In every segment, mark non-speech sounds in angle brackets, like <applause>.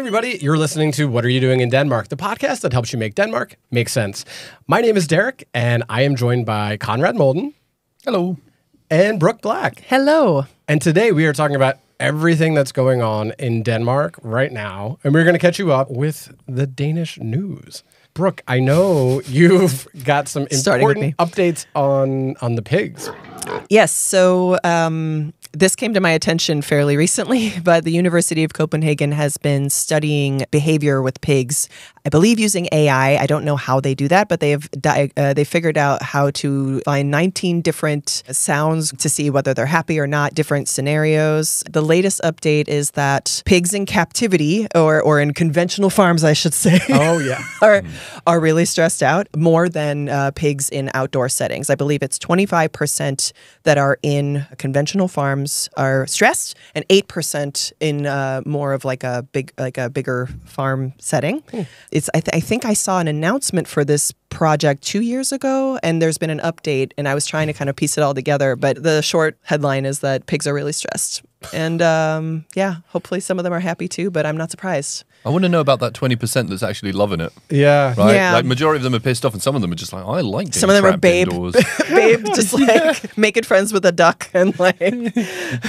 everybody. You're listening to What Are You Doing in Denmark, the podcast that helps you make Denmark make sense. My name is Derek, and I am joined by Conrad Molden Hello. and Brooke Black. Hello. And today we are talking about everything that's going on in Denmark right now. And we're going to catch you up with the Danish news. Brooke, I know <laughs> you've got some important updates on on the pigs. Yes. So um, this came to my attention fairly recently, <laughs> but the University of Copenhagen has been studying behavior with pigs. I believe using AI. I don't know how they do that, but they have di- uh, they figured out how to find 19 different sounds to see whether they're happy or not, different scenarios. The latest update is that pigs in captivity or or in conventional farms, I should say. Oh, yeah. <laughs> are are really stressed out more than uh, pigs in outdoor settings. I believe it's 25% that are in conventional farms are stressed, and 8% in uh, more of like a big like a bigger farm setting. It's I, th- I think I saw an announcement for this project two years ago, and there's been an update, and I was trying to kind of piece it all together. But the short headline is that pigs are really stressed. And um, yeah, hopefully some of them are happy too, but I'm not surprised. I want to know about that 20% that's actually loving it, Yeah. right? Yeah. Like, majority of them are pissed off, and some of them are just like, I like it. Some of them are trapped babe, <laughs> babe, just <laughs> like making friends with a duck and like <laughs>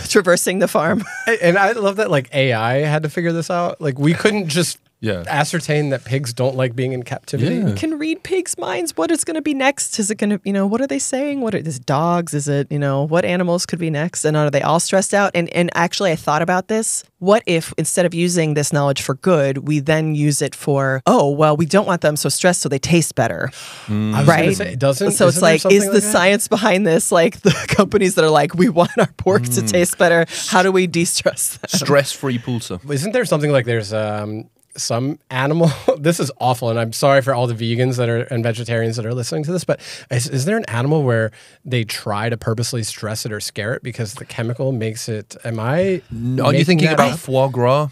traversing the farm. And I love that like AI had to figure this out. Like we couldn't just Yeah. ascertain that pigs don't like being in captivity. Yeah. Can read pigs' minds. What is going to be next? Is it going to, you know, what are they saying? What are is it dogs? Is it, you know, what animals could be next? And are they all stressed out? And and actually, I thought about this. What if instead of using this knowledge for good, we then use it for, oh, well, we don't want them so stressed, so they taste better. I right? say, doesn't so it's isn't like, is the like that? science behind this like the <laughs> companies that are like, we want our pork to taste better? How do we de-stress them? Stress free pulsar. Isn't there something like there's um some animal? <laughs> this is awful, and I'm sorry for all the vegans that are and vegetarians that are listening to this. But is, is there an animal where they try to purposely stress it or scare it because the chemical makes it? Am I? Are you thinking about up? foie gras?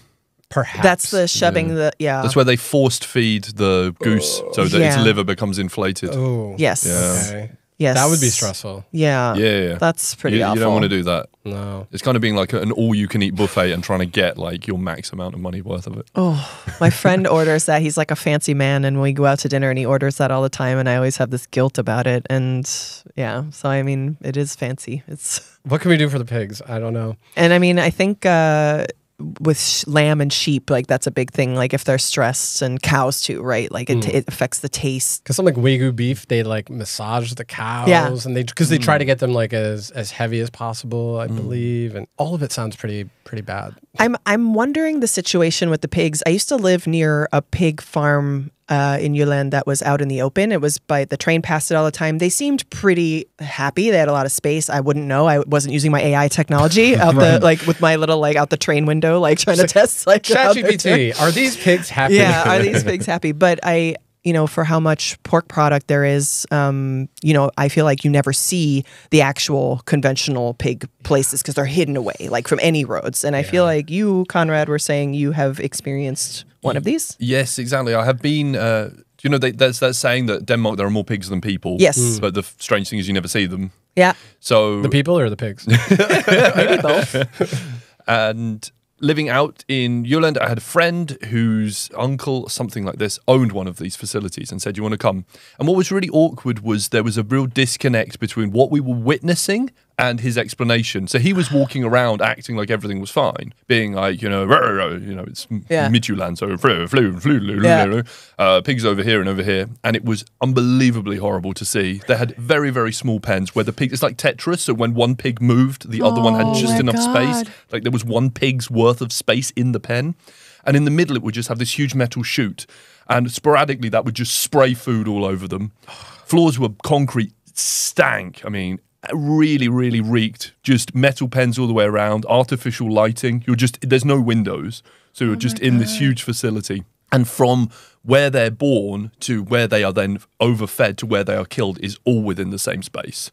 Perhaps That's the shoving the yeah. That's where they forced feed the goose oh. so that its liver becomes inflated. Oh, yes. Okay. Yes. That would be stressful. Yeah. Yeah, yeah. That's pretty you, awful. you don't want to do that. No. It's kind of being like an all you can eat buffet and trying to get like your max amount of money worth of it. Oh, my friend <laughs> orders that. He's like a fancy man, and we go out to dinner, and he orders that all the time, and I always have this guilt about it. And yeah, so I mean, it is fancy. It's What can we do for the pigs? I don't know. and I mean, I think uh, with sh- lamb and sheep, like that's a big thing. Like if they're stressed, and cows too, right? Like it, mm. it affects the taste. Because something like wagyu beef, they like massage the cows, Yeah. and they because they try to mm. get them like as as heavy as possible, I mm. believe, and all of it sounds pretty pretty bad. I'm I'm wondering the situation with the pigs. I used to live near a pig farm uh, in Jylland that was out in the open. It was by the train passed it all the time. They seemed pretty happy. They had a lot of space. I wouldn't know. I wasn't using my AI technology <laughs> out the like with my little like out the train window, like trying to test like. ChatGPT, are these pigs happy? Yeah, are <laughs> these pigs happy? But I. You know, for how much pork product there is, um, you know, I feel like you never see the actual conventional pig places because they're hidden away, like from any roads. And I feel like you, Conrad, were saying you have experienced one of these. Yes, exactly. I have been. Uh, you know, they, there's that saying that Denmark there are more pigs than people. Yes. Mm. But the strange thing is you never see them. Yeah, So the people or the pigs? <laughs> maybe both. and living out in Jutland, I had a friend whose uncle, something like this, owned one of these facilities and said, "You want to come?" And what was really awkward was there was a real disconnect between what we were witnessing and his explanation. So he was <sighs> walking around acting like everything was fine, being like, you know, "Ruh, ruh, ruh," you know, it's Yeah. Midtjylland, so flu, flu, flu, flu, Yeah. uh, pigs over here and over here, and it was unbelievably horrible to see. They had very, very small pens where the pig. It's like Tetris. So when one pig moved, the other one had Oh just enough space. Like there was one pig's worth of space in the pen, and in the middle it would just have this huge metal chute, and sporadically that would just spray food all over them. <sighs> Floors were concrete, stank. I mean. Really, really reeked. Just metal pens all the way around, artificial lighting. You're just, there's no windows. So you're just in this huge facility. And from where they're born to where they are then overfed to where they are killed is all within the same space.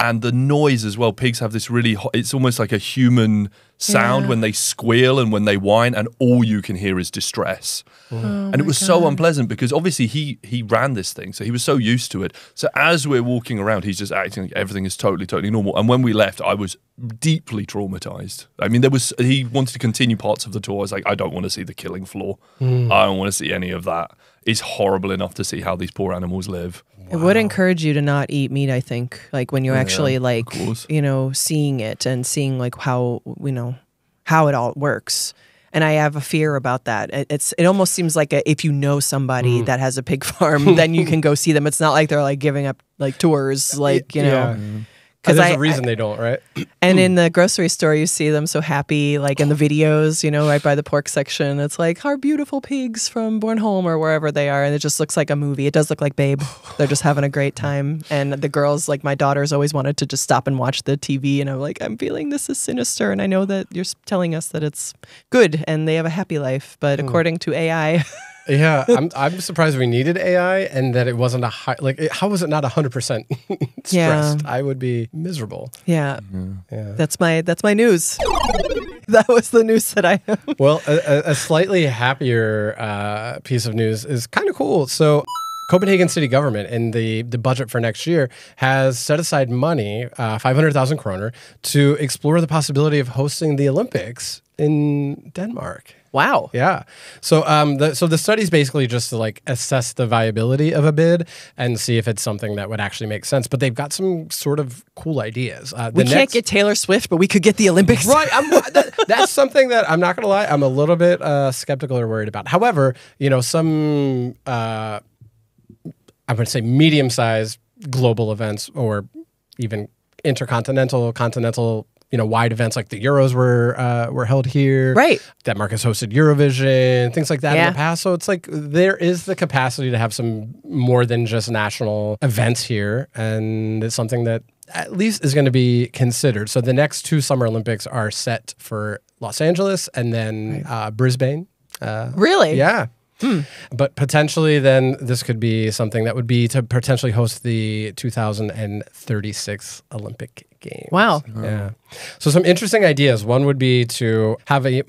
And the noise as well. Pigs have this really, ho- it's almost like a human sound Yeah. when they squeal and when they whine, and all you can hear is distress. Oh and it oh was so unpleasant because obviously he he ran this thing, so he was so used to it. So as we're walking around, he's just acting like everything is totally, totally normal. And when we left, I was deeply traumatized. I mean, there was he wanted to continue parts of the tour. I was like, I don't want to see the killing floor. Hmm. I don't want to see any of that. It's horrible enough to see how these poor animals live. It would encourage you to not eat meat, I think. Like when you're Yeah, actually like, you know, seeing it and seeing like how, you know, how it all works. And I have a fear about that. It- It's it almost seems like a, if you know somebody mm. that has a pig <laughs> farm, then you can go see them. It's not like they're like giving up like tours, like you know. Yeah. Because There's I, a reason they don't, right? <clears throat> and in the grocery store, you see them so happy, like in the videos, you know, right by the pork section. It's like our beautiful pigs from Bornholm or wherever they are, and it just looks like a movie. It does look like Babe. They're just having a great time, and the girls, like my daughters, always wanted to just stop and watch the TV, and I'm like, I'm feeling this is sinister, and I know that you're telling us that it's good and they have a happy life, but hmm. according to AI, <laughs> Yeah, <laughs> I'm, I'm surprised we needed AI and that it wasn't a high, like, it, how was it not 100% <laughs> stressed? Yeah. I would be miserable. yeah, Yeah. that's my that's my news. <laughs> that was the news that I. Well, a, a- a slightly happier uh, piece of news is kind of cool. So, Copenhagen city government in the, the budget for next year has set aside money, uh, 500,000 kroner, to explore the possibility of hosting the Olympics in Denmark. Wow. Yeah. So um the so the study's basically just to like assess the viability of a bid and see if it's something that would actually make sense. But they've got some sort of cool ideas. Uh, We can't next- get Taylor Swift, but we could get the Olympics. Right, I'm, that, that's something that I'm not gonna lie. I'm a little bit uh, skeptical or worried about. However, you know, some uh, I would say medium-sized global events or even intercontinental, continental, you know, wide events like the Euros were uh, were held here. Right. Denmark has hosted Eurovision, things like that in the past. So it's like there is the capacity to have some more than just national events here, and it's something that at least is going to be considered. So the next two Summer Olympics are set for Los Angeles and then uh, Brisbane. Uh, Really? yeah. Hmm. But potentially, then this could be something that would be to potentially host the 2036 Olympic Games. Wow. Yeah. So some interesting ideas. One would be to have a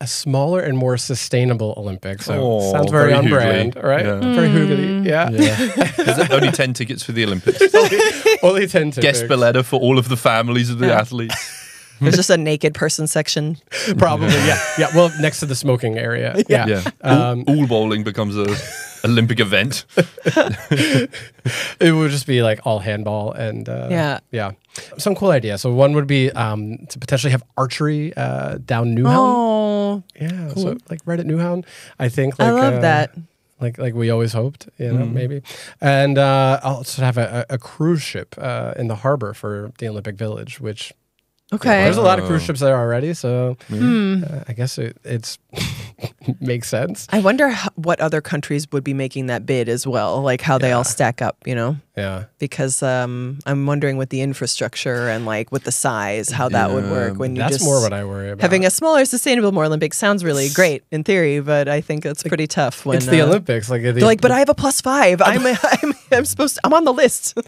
a smaller and more sustainable Olympics. So Oh, sounds very, very on brand, right? Yeah. Very hyggelig. Hmm. Yeah. Is there only 10 tickets for the Olympics? <laughs> Only ten tickets. Guest billetta for all of the families of the athletes. <laughs> There's just a naked person section. <laughs> Probably. Yeah. Yeah. Well, next to the smoking area. <laughs> Yeah. Yeah. Um, all, all bowling becomes a Olympic event. <laughs> It would just be like all handball and uh, Yeah. yeah. Some cool ideas. So one would be um, to potentially have archery uh, down Nyhavn. Oh, Yeah, so like right at Nyhavn, I think. I love uh, that. Like like we always hoped, you know, maybe. And uh, also have a, a a cruise ship uh, in the harbor for the Olympic Village, which Okay. there's a lot of cruise Oh. ships there already. So Hmm. uh, I guess it it's <laughs> makes sense. I wonder how, what other countries would be making that bid as well, like how they all stack up, you know? Yeah. Because um, I'm wondering with the infrastructure and like with the size, how that would work when you That's just more what I worry about. having a smaller, sustainable, more Olympics sounds really <laughs> great in theory, but I think it's pretty tough when it's the uh, Olympics, like the, like, but I have a plus five. <laughs> I'm, I'm, I'm supposed. To, I'm on the list.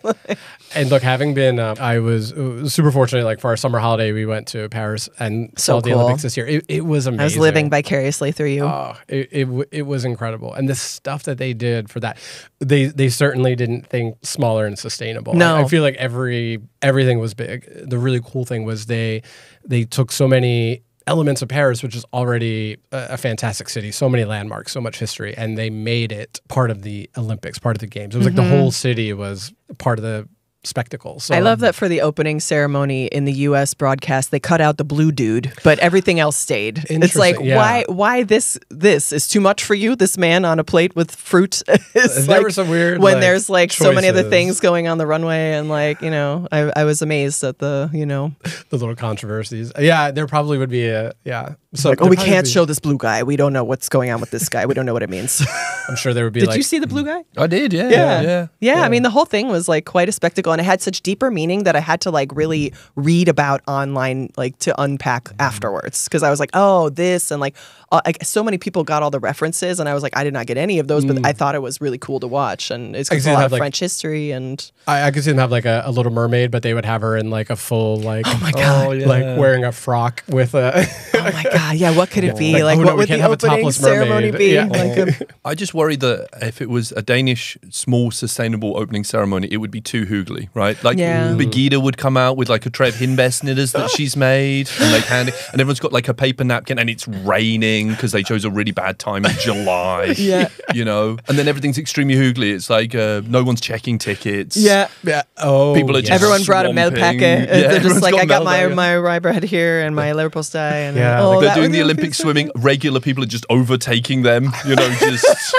And look, having been, uh, I was uh, super fortunate. Like for our summer holiday, we went to Paris and So saw the. Olympics this year. It, it was amazing. I was living vicariously through you. Oh, it, it it was incredible, and the stuff that they did for that, they they certainly didn't think smaller and sustainable. No. I, feel like every everything was big. The really cool thing was they they took so many elements of Paris, which is already a, a fantastic city, so many landmarks, so much history, and they made it part of the Olympics, part of the games. It was like the mm-hmm. whole city was part of the spectacle. So. I love that for the opening ceremony in the U.S. broadcast, they cut out the blue dude, but everything else stayed. It's like yeah. why why this this is too much for you? This man on a plate with fruit. <laughs> is There like were some weird, when like, there's like so many other things going on the runway, and like you know, I, I was amazed at the you know <laughs> the little controversies. Yeah, there probably would be a yeah. So like, oh, we can't be- show this blue guy. We don't know what's going on with this guy. We don't know what it means. <laughs> I'm sure there would be Did like you see the blue guy? I did, yeah, Yeah. yeah. yeah. I mean, the whole thing was like quite a spectacle and it had such deeper meaning that I had to like really read about online, like to unpack Mm-hmm. afterwards. Cause I was like, oh, this. And like, uh, like, so many people got all the references and I was like, I did not get any of those, but I thought it was really cool to watch. And it's Mm. I because see a lot have, of like- French history and I, I could see them have like a, a little mermaid, but they would have her in like a full like oh my God. Oh, yeah. like wearing a frock with a oh my God, <laughs> Ah, yeah, what could it be? Like, Like, oh, what we would the opening topless mermaid. ceremony be? Yeah. Like um, a, <laughs> I just worry that if it was a Danish small sustainable opening ceremony, it would be too hyggelig, right? Like Yeah. Begida would come out with like a tray of hindbærsnitter that she's made, and they hand it, and everyone's got like a paper napkin, and it's raining because they chose a really bad time in July. <laughs> Yeah. you know, and then everything's extremely hyggelig. It's like uh, no one's checking tickets. yeah. yeah. Oh, People are yes. just- Everyone brought a swamping. madpakke. Yeah, Yeah, They're just like, got I got my, madpakke. my rye bread here and my leverpostej. And Yeah, oh, like that doing would the be Olympic so swimming. Regular people are just overtaking them. You know, <laughs> just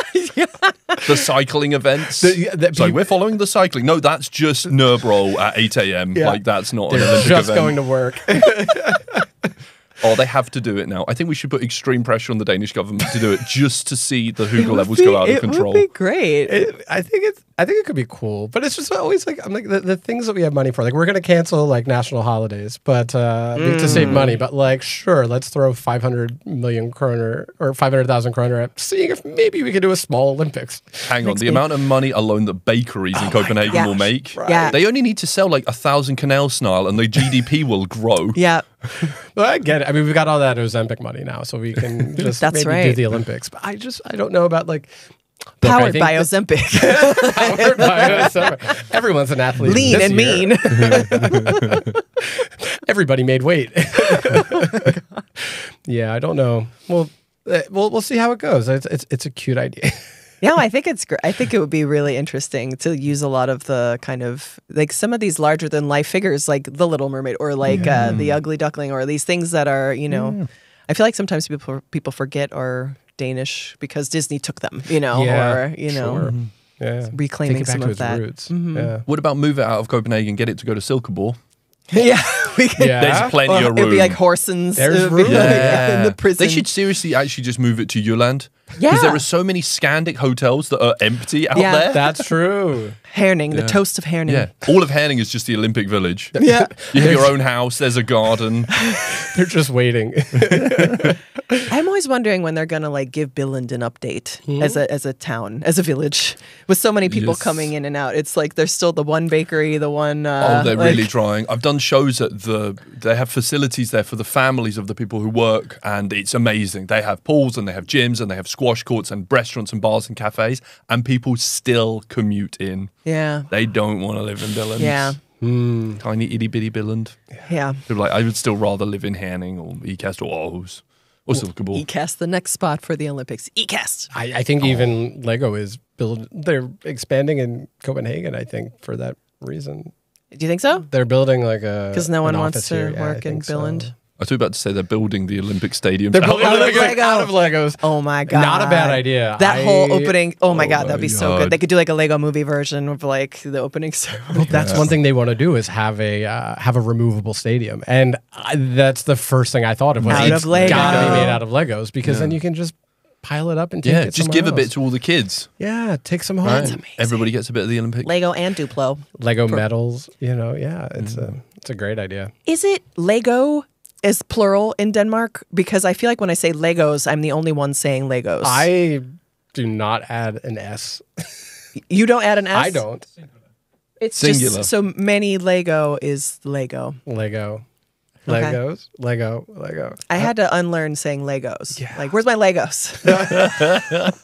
the cycling events. The- the so peop- we're following the cycling. No, that's just Nørrebro at 8 a.m. Yeah. Like that's not They're Olympic just event. going to work. <laughs> <laughs> oh, they have to do it now. I think we should put extreme pressure on the Danish government to do it just to see the It Hygge levels be- go out of it control. would be great. It- I think it's. I think it could be cool, but it's just always like I'm like the, the things that we have money for. Like we're gonna cancel like national holidays, but uh, to save money. But like, sure, let's throw 500 million kroner or 500,000 kroner at seeing if maybe we could do a small Olympics. Hang on, the me- amount of money alone that bakeries in Copenhagen gosh. will make. Yeah. They only need to sell like a thousand kanelsnegle and the GDP will grow. <laughs> yeah. <laughs> But I get it. I mean, we've got all that Ozempic money now, so we can <laughs> just That's maybe do the Olympics. But I just I don't know about like Look, Powered by Ozempic. <laughs> Powered by Ozempic. Everyone's an athlete. Lean and year. mean. <laughs> Everybody made weight. <laughs> yeah, I don't know. Well, uh, we'll we'll see how it goes. It's it's, it's a cute idea. no, I think it's great. I think it would be really interesting to use a lot of the kind of like some of these larger than life figures, like the Little Mermaid or like uh, the Ugly Duckling, or these things that are you know. I feel like sometimes people people forget are Danish because Disney took them, you know, or you know. sure. Mm-hmm. yeah, reclaiming Take back some to of its that. roots. Mm-hmm. Yeah, What about move it out of Copenhagen, get it to go to Silkeborg? <laughs> yeah, we could, Yeah. There's plenty Or of room. it'd be like Horsens. There's It be room. like, Yeah. <laughs> in the prison. They should seriously actually just move it to Jylland. Yeah. Because there are so many Scandic hotels that are empty out Yeah. there. that's true. Herning, the toast of Herning. yeah. All of Herning is just the Olympic Village. <laughs> Yeah. <laughs> You have your own house, there's a garden. <laughs> They're just waiting. I'm always wondering when they're gonna like give Billund an update Hmm? as a as a town, as a village, with so many people Yes. coming in and out. It's like there's still the one bakery, the one. Uh, Oh, they're like- really trying. I've done shows at the. They have facilities there for the families of the people who work, and it's amazing. They have pools and they have gyms and they have squash courts and restaurants and bars and cafes, and people still commute in. Yeah, They don't want to live in Billund. yeah, hmm. Tiny itty bitty Billund. yeah. They're like, I would still rather live in Herning or Ikast or Aarhus or Silkeborg. Ikast, the next spot for the Olympics. Ikast. I, I think oh. even Lego is build. They're expanding in Copenhagen. I think for that reason, Do you think so? they're building like a Because no one wants to here. Yeah, work in Billund. so. Billund. I was about to say they're building the Olympic Stadium. They're building of out of, Lego. Lego. out of Legos. Oh my god, Not a bad idea. That I- whole opening. Oh my Oh god, that'd be so good. They could do like a Lego movie version of like the opening <laughs> ceremony. That's one thing they want to do is have a uh, have a removable stadium, and I, that's the first thing I thought of. Was Out it's of Lego. Gotta be made out of Legos because then you can just pile it up and take Yeah, it just give a bit to all the kids. Yeah, take some home. Right? Everybody gets a bit of the Olympic. Lego and Duplo. Lego medals. You know, yeah, it's Mm. a it's a great idea. Is it Lego is plural in Denmark? Because I feel like when I say Legos, I'm the only one saying Legos. I do not add an S. you don't add an S. I don't. It's Singular. just so many Lego is Lego. Lego. Okay. Legos. Lego. Lego. I had to unlearn saying Legos. Yeah. Like, where's my Legos?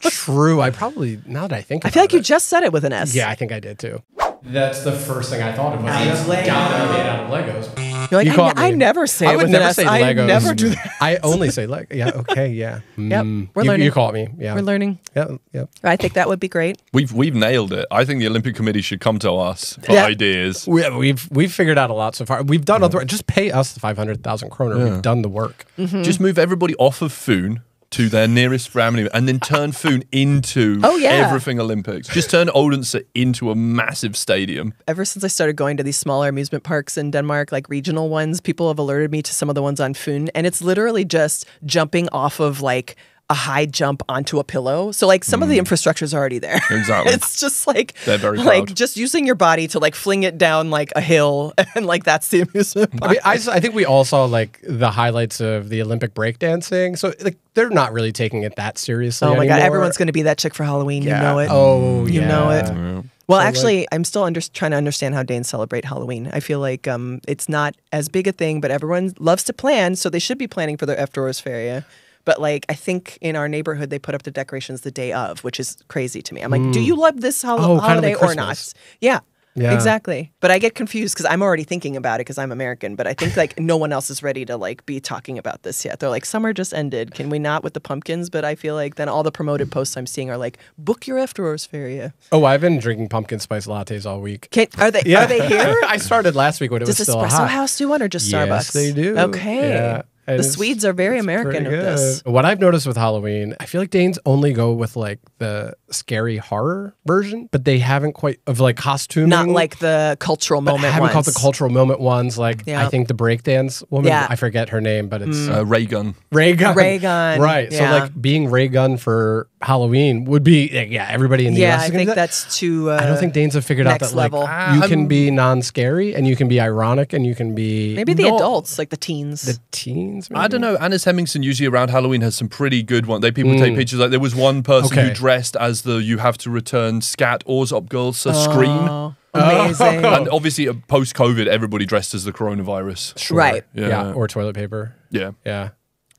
<laughs> True. I probably now that I think I feel like you just said it with an S. Yeah, I think I did too. That's the first thing I thought of. Was Out it's Lego. gotta be made out of Legos. You're like, You I, caught I never say I it would with never an S. say I Legos. never do that. I only say Lego. Yeah. Okay. Yeah. <laughs> Yep, Mm. we're you, learning. You caught me. Yeah. We're learning. Yeah. Yeah. I think that would be great. We've we've nailed it. I think the Olympic Committee should come to us for Yeah. ideas. We, we've we've figured out a lot so far. We've done all the work. Just pay us the five hundred thousand kroner. We've done the work. Mm-hmm. Just move everybody off of Fyn to their nearest family and then turn <laughs> Fyn into Oh, yeah. everything Olympics. Just turn Odense into a massive stadium. Ever since I started going to these smaller amusement parks in Denmark, like regional ones, people have alerted me to some of the ones on Fyn, and it's literally just jumping off of like a high jump onto a pillow. So like some of the infrastructure is already there. Mm. <laughs> Exactly. it's just like very like just using your body to like fling it down like a hill, <laughs> and like that's the amusement I park. mean, I, s- I think we all saw like the highlights of the Olympic breakdancing. So like they're not really taking it that seriously. Oh my god, everyone's going to be that chick for Halloween. You know it. Oh, You yeah. know it. Well, So, like- actually, I'm still under- trying to understand how Danes celebrate Halloween. I feel like um, it's not as big a thing, but everyone loves to plan, so they should be planning for their efterårsferie. But like, I think in our neighborhood, they put up the decorations the day of, which is crazy to me. I'm like, do mm. you love this hol- Oh, kind of holiday like or not? Yeah. Yeah. Exactly. But I get confused because I'm already thinking about it because I'm American, but I think like no one else is ready to like be talking about this yet. They're like, summer just ended. Can we not with the pumpkins? But I feel like then all the promoted posts I'm seeing are like, book your efterårsferie. Oh, I've been drinking pumpkin spice lattes all week. Can, are they yeah. are they here? <laughs> I started last week when it Does was still Espresso hot. House do one or just Starbucks? Yes, they do. Okay. Yeah. And The Swedes are very American with this. What I've noticed with Halloween, I feel like Danes only go with like the scary horror version, but they haven't quite of like costuming. Not like the cultural but I haven't caught the cultural moment ones. Like Yeah. I think the breakdance woman, Yeah. Mm. I forget her name, but it's Uh, Raygun. Ray Gun. Ray Gun, Right. So like being Raygun for Halloween would be yeah, everybody in the Yeah, US I is gonna think that. that's too. Uh, I don't think Danes have figured out next that like level. you Ah, can I'm- be non-scary and you can be ironic and you can be maybe the not- adults, like the teens. the teens. I don't know. Anna's Hemmingson usually around Halloween has some pretty good ones. They people Mm. take pictures. Like there was one person Okay. who dressed as the "You Have to Return" scat Orzop girls uh, scream. Oh, amazing. <laughs> And obviously, uh, post COVID, everybody dressed as the coronavirus. Sure. Right. Yeah. Yeah. Or toilet paper. Yeah. Yeah.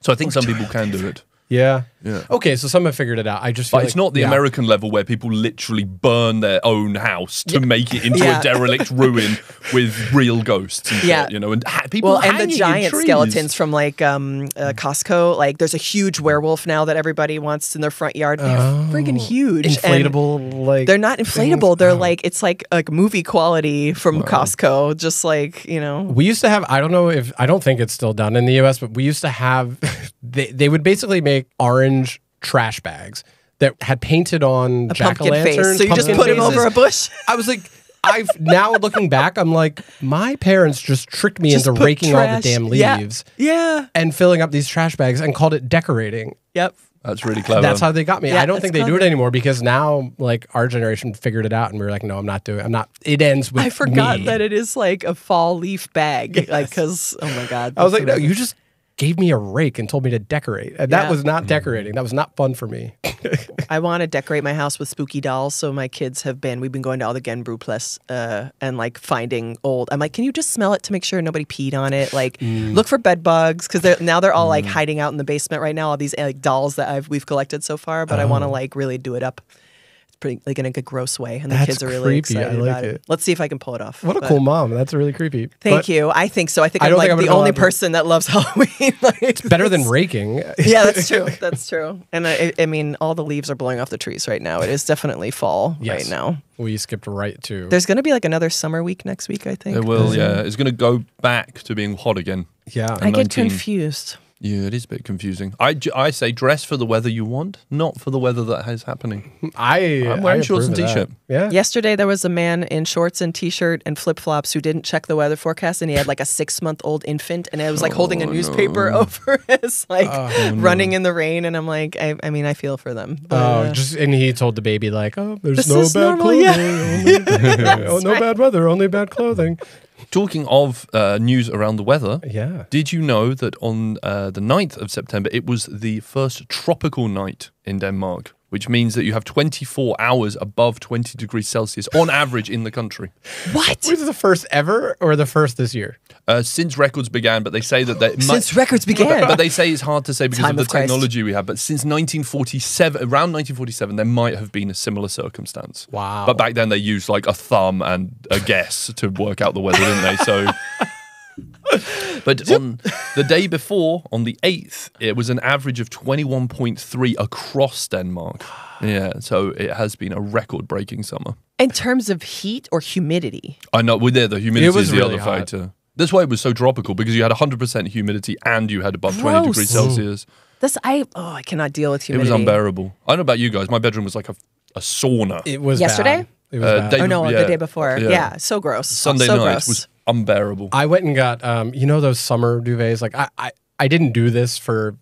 So I think some people can do it. Yeah. Yeah. Okay, so some have figured it out. I just feel But it's not the yeah. American level where people literally burn their own house to make it into Yeah. a derelict ruin <laughs> with real ghosts. And Yeah. shit, you know, and ha- people well, and the in giant trees. skeletons from like um, uh, Costco. Like, there's a huge werewolf now that everybody wants in their front yard. They're friggin' huge. and inflatable like They're not inflatable. things. They're Oh. like it's like like movie quality from Costco. Just like you know. We used to have I don't know if I don't think it's still done in the US, but we used to have <laughs> they they would basically make orange trash bags that had painted on jack o' lanterns. So you just put him over a bush. <laughs> I was like, I've now looking back, I'm like, my parents just tricked me Just into put raking all the damn leaves Yeah. and filling up these trash bags and called it decorating. Yep. That's really clever. That's how they got me. Yeah, I don't think they do it anymore because now, like, our generation figured it out and we were like, no, I'm not doing it. I'm not. It ends with I forgot me. that it is like a fall leaf bag. Like 'cause Like, cause oh my god. I was that's like, no, you just gave me a rake and told me to decorate. And that was not decorating. That was not fun for me. <laughs> I want to decorate my house with spooky dolls. So my kids have been. We've been going to all the Genbrug Plus uh, and like finding old. I'm like, can you just smell it to make sure nobody peed on it? Like, Mm. look for bed bugs because they're now they're all like hiding out in the basement right now. All these like dolls that I've we've collected so far, but I want to like really do it up. It's pretty like in a good gross way, and the. That's kids are really creepy. I excited like about it. it. Let's see if I can pull it off. What a but- cool mom. That's really creepy. Thank But you. I think so. I think I I'm like think I the only person that loves <laughs> Halloween. <laughs> like, Better than raking. <laughs> yeah, that's true. That's true. And I, I mean, all the leaves are blowing off the trees right now. It is definitely fall Yes. right now. We skipped right to. There's going to be like another summer week next week, I think. It will, yeah. It's going to go back to being hot again. yeah. I get confused. Yeah, it is a bit confusing. I, I say dress for the weather you want, not for the weather that is happening. I, I'm wearing I shorts and approve of that. t-shirt. Yeah. Yesterday, there was a man in shorts and t-shirt and flip-flops who didn't check the weather forecast, and he had like a six-month-old infant, and it was like <laughs> holding a newspaper over <laughs> his like running in the rain. And I'm like, I, I mean, I feel for them. But, Oh, uh, just and he told the baby like, "Oh, there's no bad normal, clothing, yeah. only, <laughs> oh, no bad weather, only bad clothing." Talking of uh, news around the weather, Yeah. did you know that on uh, the 9th of September, it was the first tropical night in Denmark, which means that you have 24 hours above 20 degrees Celsius on average in the country. what? Was it the first ever or the first this year? Uh, since records began, but they say that they Since records began. But, but they say it's hard to say because Time of the of Christ. technology we have. But since 1947, around 1947, there might have been a similar circumstance. Wow. But back then they used like a thumb and a guess to work out the weather, didn't they? So. <laughs> <laughs> But on the day before, on the 8th, it was an average of 21.3 across Denmark. Yeah, so it has been a record breaking summer. in terms of heat or humidity? I know, well, there, the humidity was is the really other hot. factor. That's why it was so tropical because you had 100% humidity and you had above 20 degrees Celsius. This I oh I cannot deal with humidity. It was unbearable. I don't know about you guys. My bedroom was like a, a sauna. It was Yesterday? bad. It was Uh, bad. day- Oh no, Yeah. the day before. Yeah. Yeah, so gross. Sunday so night gross. was unbearable. I went and got um, you know those summer duvets. Like I, I, I didn't do this for.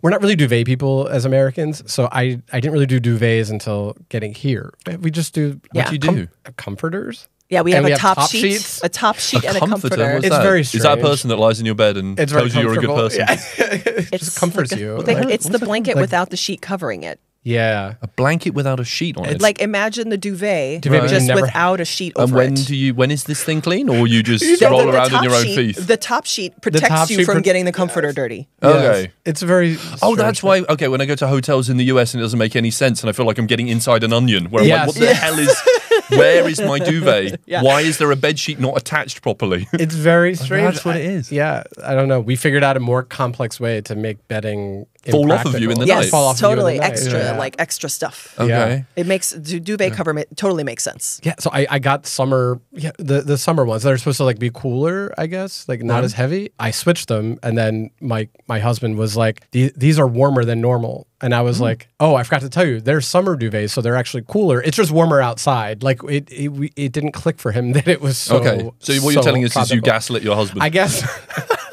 We're not really duvet people as Americans, so I, I didn't really do duvets until getting here. We just do Yeah. What do you do? comforters. yeah, we have we a have top, top sheet, sheets? a top sheet, and a comforter. comforter. What's It's that? very Is that a person that lies in your bed and It's tells you you're a good person? Yeah. <laughs> it just comforts like a- you. Like- it's the blanket without the sheet covering it. Yeah. A blanket without a sheet on it. Like imagine the duvet, Duvet, but you just without a sheet over and when it. do you? When is this thing clean, or you just <laughs> The- roll the- the around in your own sheet- feet? The top sheet protects top you sheet from pro- getting the comforter dirty. Okay. Yes. It's very. Oh, that's thing. why. Okay, when I go to hotels in the US and it doesn't make any sense, and I feel like I'm getting inside an onion, where I'm Yes. like, what the hell is? <laughs> Where is my duvet? <laughs> Yeah. Why is there a bed sheet not attached properly? It's very oh, strange. That's what I- it is. Yeah, I don't know. We figured out a more complex way to make bedding Fall off of you in the impractical. night. Yes, Fall off of the totally night. extra, Yeah. like extra stuff. Okay. Yeah. It makes du- duvet cover ma- totally makes sense. Yeah, so I, I got summer yeah the, the summer ones that are supposed to like be cooler, I guess, like not as heavy. I switched them and then my my husband was like, "The- these are warmer than normal. And I Hmm. was like, oh, I forgot to tell you, they're summer duvets, so they're actually cooler. It's just warmer outside. Like it it, we- it didn't click for him <laughs> that it was so okay. So what you're telling us is you gaslit your husband. I guess. <laughs>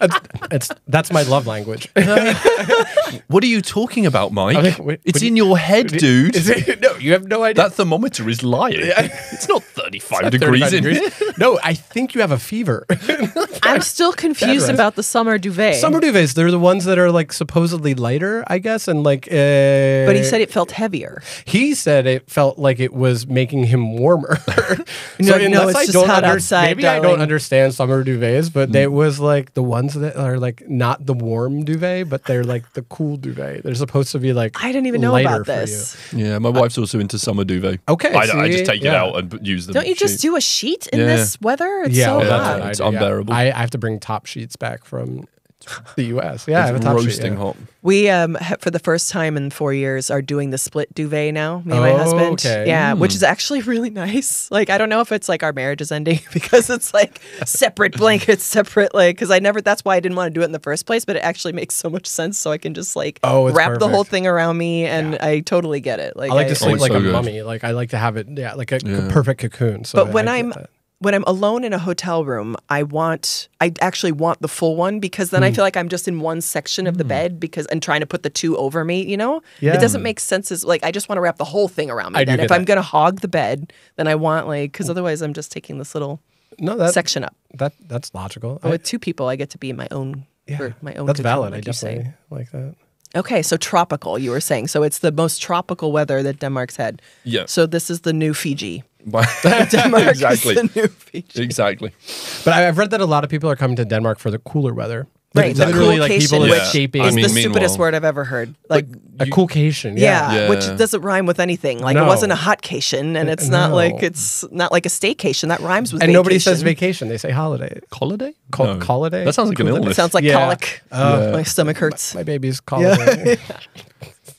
it's, it's that's my love language. <laughs> what are you talking about, Mike? Okay, wait, it's what in you- your head, dude. Is it- no, you have no idea. that thermometer is lying. It's not 35 Not degrees 35 in degrees. here. No, I think you have a fever. <laughs> I'm still confused Bed about the summer duvet. Summer duvets, they're the ones that are like supposedly lighter, I guess, and like. Uh, but he said it felt heavier. he said it felt like it was making him warmer. <laughs> No, no, it's just hot outside, Maybe I don't darling. understand summer duvets, but Mm. they was like the ones that are like not the warm duvet, but they're like the cool duvet. They're supposed to be like. I didn't even know about this. Yeah, my wife's also into summer duvet. Okay, I, I just take it Yeah. out and use them. Don't you just do a sheet in Yeah. this weather? It's yeah, so well, Yeah, hot. what it's do, yeah. unbearable. I, I have to bring top sheets back from the U.S. Yeah, I have a It's top roasting sheet, yeah. hot. We, um, for the first time in four years, are doing the split duvet now. Me and my Oh, husband. okay. Yeah, which is actually really nice. <laughs> Like, I don't know if it's like our marriage is ending <laughs> because it's like separate blankets, separate like. Because I never. That's why I didn't want to do it in the first place. But it actually makes so much sense. So I can just like Oh, it's wrap the whole thing around me, and I totally get it. Like I like to Oh, sleep it's like so a good. mummy. Like I like to have it, yeah, like a Yeah. perfect cocoon. So But when I get I'm that. When I'm alone in a hotel room, I want I actually want the full one because then Hmm. I feel like I'm just in one section of the bed because and trying to put the two over me, you know? Yeah. It doesn't make sense as like I just want to wrap the whole thing around me. I do then get if I'm gonna hog the bed, then I want like because otherwise I'm just taking this little no, that section up. that that's logical. But I- with two people, I get to be in my own or my own. that's cocoon, valid. like I you say. like that. Okay, so tropical, you were saying. So it's the most tropical weather that Denmark's had. Yeah. So this is the new Fiji. But- <laughs> <laughs> Denmark exactly. is the new Fiji. Exactly. But I- I've read that a lot of people are coming to Denmark for the cooler weather. Like, Right, the literally, like coolcation, people Yeah. escaping. I Is mean, the stupidest meanwhile- word I've ever heard. Like a coolcation. Yeah, Yeah. which Yeah. doesn't rhyme with anything. Like No. it wasn't a hotcation, and it's not no. like it's not like a staycation. That rhymes with And nobody says vacation. vacation; they say holiday. Holiday? Col- holiday? That sounds like an Cool- illness. It sounds like Yeah. colic. Oh. My stomach hurts. My baby's holiday. <laughs>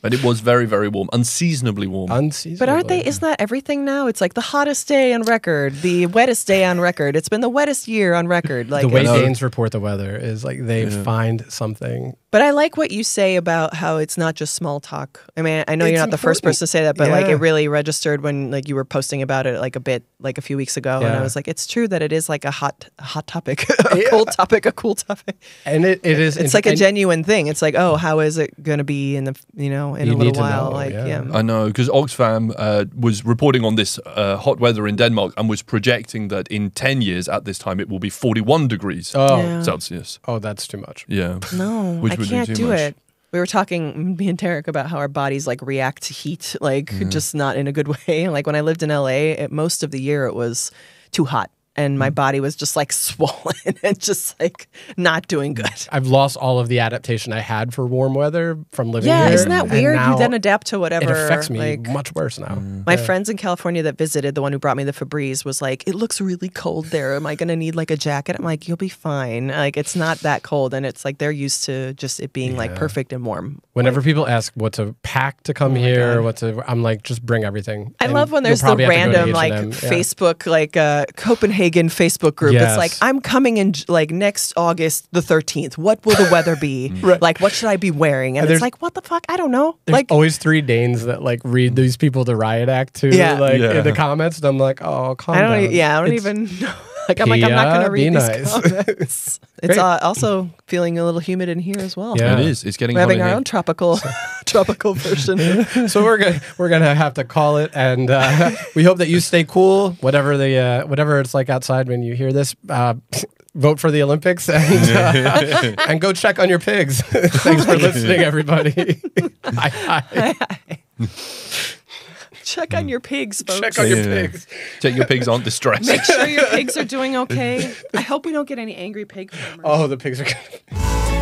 But it was very, very warm, unseasonably warm. Unseasonably. But aren't they? Isn't that everything now? It's like the hottest day on record, the wettest day on record. It's been the wettest year on record. Like the way Danes report the weather is like they find something. But I like what you say about how it's not just small talk. I mean, I know you're It's not the first person to say that, but like it really registered when like you were posting about it like a bit like a few weeks ago, and I was like, it's true that it is like a hot hot topic, <laughs> a cool topic, a cool topic. And it, it is. It's like a genuine thing. It's like, oh, how is it going to be in the you know in You a little while? know, like, yeah. yeah. I know because Oxfam uh, was reporting on this uh, hot weather in Denmark and was projecting that in 10 years at this time it will be 41 degrees Oh, Yeah. Celsius. oh, that's too much. Yeah. No, Which I would can't do much. it. We were talking, me and Derek, about how our bodies like react to heat, like Mm-hmm. just not in a good <laughs> way. Like when I lived in LA, it, most of the year it was too hot, and Mm. my body was just like <laughs> swollen and just like not doing good. I've lost all of the adaptation I had for warm weather from living Yeah, here. isn't that and weird? You then adapt to whatever. It affects me Like, much worse now. My friends in California that visited, the one who brought me the Febreze, was like, "It looks really cold there. Am I going to need like a jacket?" I'm like, "You'll be fine. Like it's not that cold." And it's like they're used to just it being like perfect and warm. Whenever people ask what to pack to come here, what to, I'm like, just bring everything. I And love when there's the probably have to go to random like H&M. Yeah. Facebook like uh, <laughs> pagan Facebook group. Yes. It's like I'm coming in like next August the 13th. What will the weather be? <laughs> Like what should I be wearing? And, And it's like what the fuck? I don't know. There's like always three Danes that like read these people the riot act too, Yeah. like Yeah. in the comments. And I'm like, oh, calm I don't. down. Yeah, I don't It's- even. <laughs> know. Like I'm like I'm not going to read these nice. comments. <laughs> it's uh, also feeling a little humid in here as well. Yeah. It is. It's getting We're having hot in our here. own tropical <laughs> tropical version. <laughs> so we're gonna we're gonna have to call it, and uh, we hope that you stay cool, whatever the uh, whatever it's like outside when you hear this. Uh, vote for the Olympics and uh, and go check on your pigs. Thanks for listening, everybody. Hi, hi. Check on your pigs, folks. Check on your Yeah. pigs. Check your pigs aren't distressed. Make sure your pigs are doing <laughs> okay. I hope we don't get any angry pig farmers. Oh, the pigs are. Gonna-